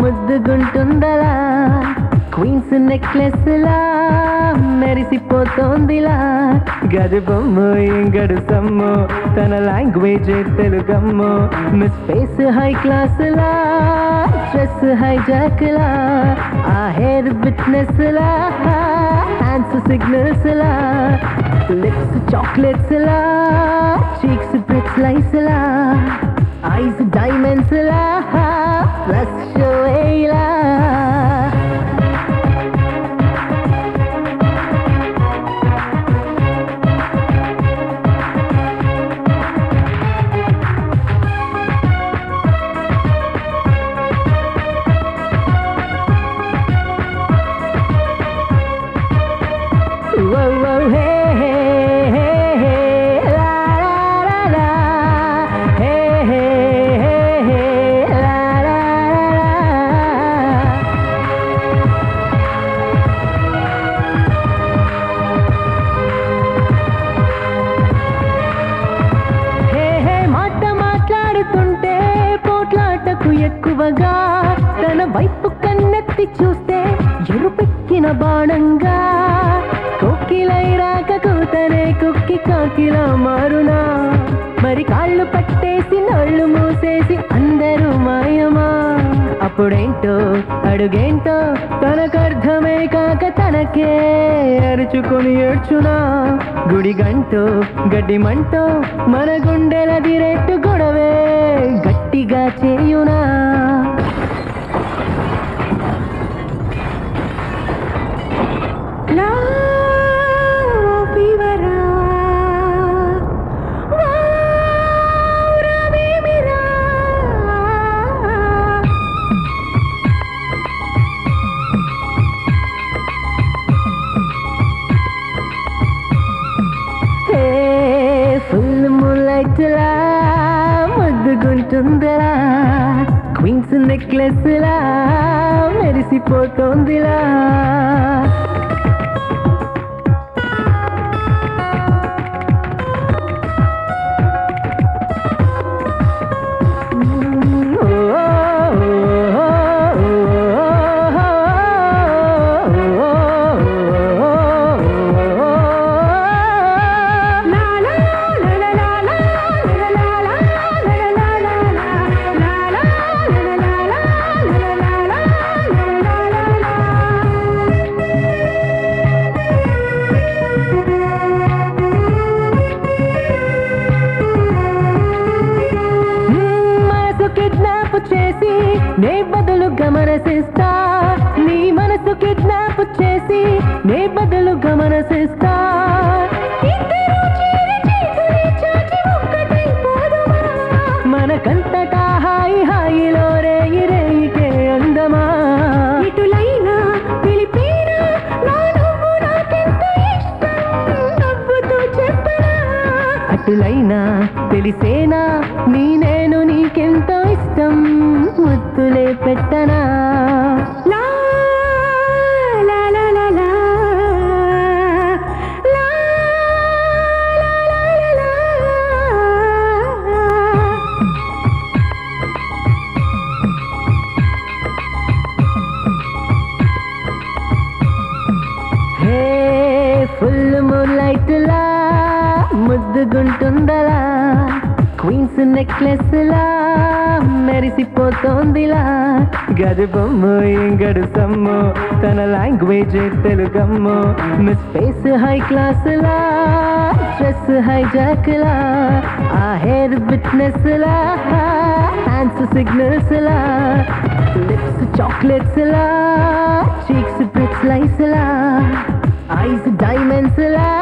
ముద్దుగుంటుందలా. Queens necklace లా మెరిసిపోతోందిలా. గది బొమ్మ ఏం సమ్ము తన లాంగ్వేజ్ తెలుగమ్ము. మిస్ ఫేస్ హై క్లాస్ లా డ్రెస్ హై జాక్ లా ఆ హెయిర్ బిట్నెస్ లా హ్యాండ్స్ సిగ్నల్స్ లా లిప్స్ చాక్లెట్స్ లా చీక్స్ బ్రెడ్ స్లైస్ లా ఐస్ డైమండ్స్ లా ప్లస్ పోట్లాటకు ఎక్కువగా తన వైపు కన్నెత్తి చూస్తే ఎరుపెక్కిన బాణంగా కొక్కిలై రాక కూతనే కుక్కి కాకిలా మారునా. మరి కాళ్ళు పట్టేసి నళ్ళు మూసేసి అందరూ మాయమా? అప్పుడేంటో అడుగేంటో తనకర్థమే కాక తనకే అరుచుకొని ఏడ్చునా? గుడి గంటో గడ్డి మంటో మన గుండె ఫుల్ ముల్లైట్లా ముద్దుగుంటుందిలా. క్వీన్స్ నెక్లెస్ లా మెరిసిపోతోందిలా. నే బదులు గమనసిస్తా. నీ మనసు కిడ్నాప్ చేసి నే బదులు గమనసిస్తా. ఇద్దరూ చేరి చేతులే చాచి ఒక్కటైపోదుమా? మనకంతటా హాయి హాయిలో రేయి రేయికే అందమా. ఇటులైనా పిలిపేనా? అటులైనా తెలిసేనా? నీ నేను నీకెంతో ఇష్టం ముద్దులే పెట్టనా? లా, లా, లా, లా, లా. లా, లా, లా, లా ముద్దుగుంటుందలా. క్వీన్స్ నెక్లెస్ లా మెరిసిపోతోందిలా గది బొమ్మ సమ్ము తన లాంగ్వేజ్ తెలుగమ్ము. మిస్ ఫేస్ హై క్లాస్ లా డ్రెస్ హై జాక్ లా ఆ హెయిర్ బిట్నెస్ లా హ్యాండ్స్ సిగ్నల్స్ లా లిప్స్ చాక్లెట్స్ లా చీక్స్ బ్రెడ్ స్లైస్ లా ఐస్ డైమండ్స్ లా.